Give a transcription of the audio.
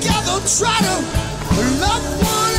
together, try to love one